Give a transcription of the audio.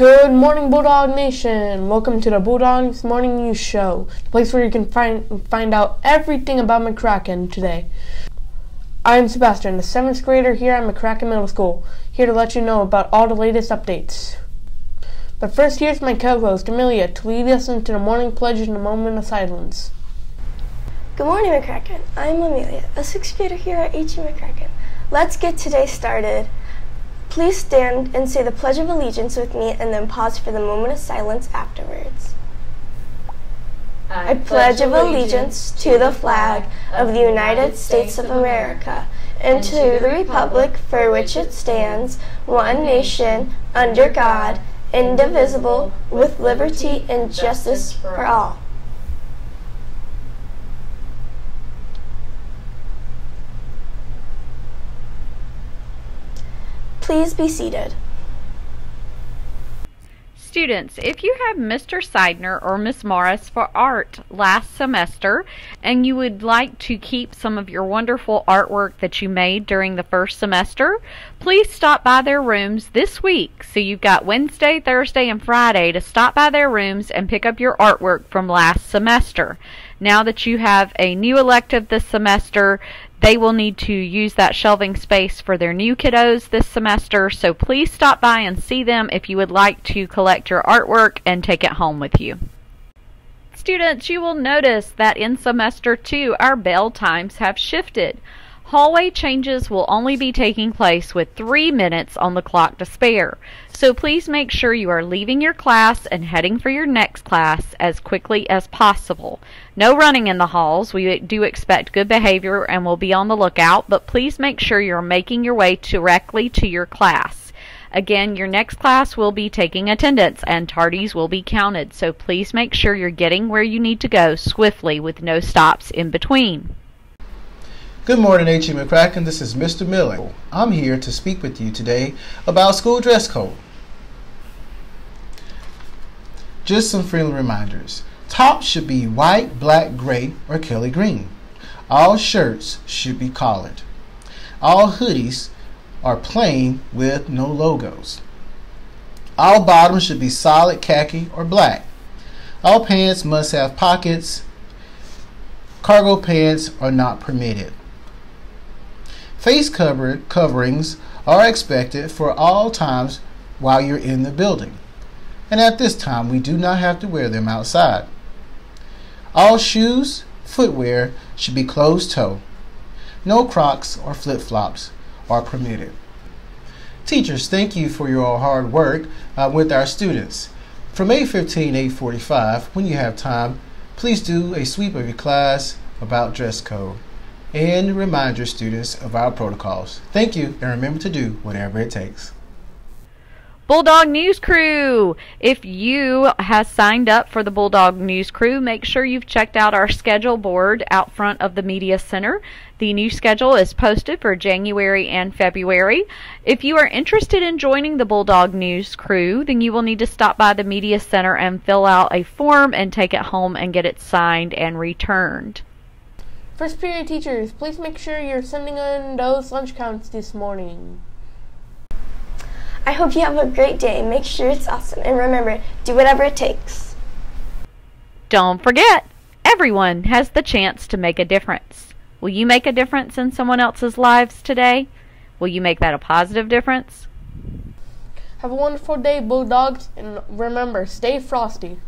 Good morning, Bulldog Nation. Welcome to the Bulldogs Morning News Show, the place where you can find find out everything about McCracken today. I'm Sebastian, the seventh grader here at McCracken Middle School, here to let you know about all the latest updates. But first, here's my co-host Amelia to lead us into the morning pledge and a moment of silence. Good morning, McCracken. I'm Amelia, a sixth grader here at H.E. McCracken. Let's get today started. Please stand and say the Pledge of Allegiance with me and then pause for the moment of silence afterwards. I pledge of allegiance to the flag of the United States of America and to the republic for which it stands, one nation, under God, indivisible, with liberty and justice for all. Please be seated. Students, if you have Mr. Seidner or Miss Morris for art last semester and you would like to keep some of your wonderful artwork that you made during the first semester, please stop by their rooms this week. So you've got Wednesday, Thursday, and Friday to stop by their rooms and pick up your artwork from last semester. Now that you have a new elective this semester, they will need to use that shelving space for their new kiddos this semester, so please stop by and see them if you would like to collect your artwork and take it home with you. Students, you will notice that in semester two, our bell times have shifted. Hallway changes will only be taking place with three minutes on the clock to spare. So please make sure you are leaving your class and heading for your next class as quickly as possible. No running in the halls. We do expect good behavior and will be on the lookout, but please make sure you're making your way directly to your class. Again, your next class will be taking attendance and tardies will be counted, so please make sure you're getting where you need to go swiftly with no stops in between. Good morning, H.E. McCracken. This is Mr. Miller. I'm here to speak with you today about school dress code. Just some friendly reminders. Tops should be white, black, gray, or Kelly green. All shirts should be collared. All hoodies are plain with no logos. All bottoms should be solid khaki or black. All pants must have pockets. Cargo pants are not permitted. Face cover coverings are expected for all times while you're in the building. And at this time, we do not have to wear them outside. All shoes, footwear should be closed toe. No crocs or flip flops are permitted. Teachers, thank you for your hard work uh, with our students. From 8.15 8.45, when you have time, please do a sweep of your class about dress code and remind your students of our protocols. Thank you, and remember to do whatever it takes. Bulldog News Crew. If you have signed up for the Bulldog News Crew, make sure you've checked out our schedule board out front of the Media Center. The new schedule is posted for January and February. If you are interested in joining the Bulldog News Crew, then you will need to stop by the Media Center and fill out a form and take it home and get it signed and returned. First period teachers, please make sure you're sending in those lunch counts this morning. I hope you have a great day. Make sure it's awesome. And remember, do whatever it takes. Don't forget, everyone has the chance to make a difference. Will you make a difference in someone else's lives today? Will you make that a positive difference? Have a wonderful day, Bulldogs, and remember, stay frosty.